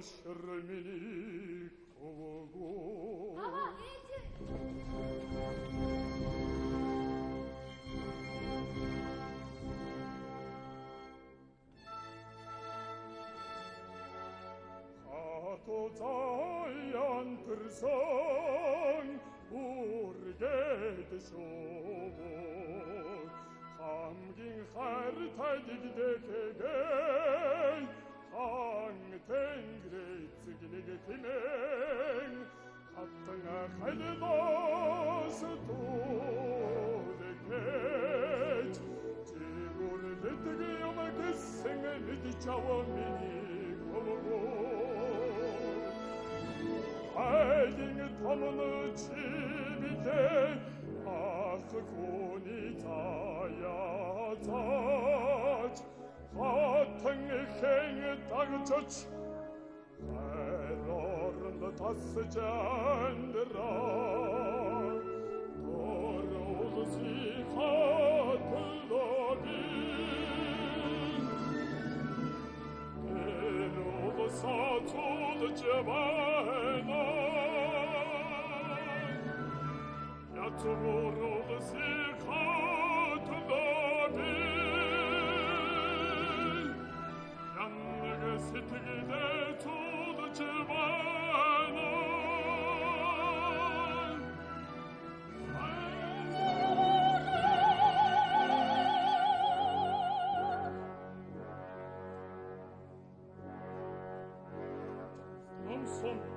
Пощер великого года. Ага, Хату заян кырсан, ургет шоғын. Хамгин хар тадик 자원민이 거고 아이딩 터무는 집이게 아스군이 자야 자치 같은 행에 당처치 에러른 다스 잔드라 dolce vaina Piazzo moro si canto da me Yandı gısıtı gider son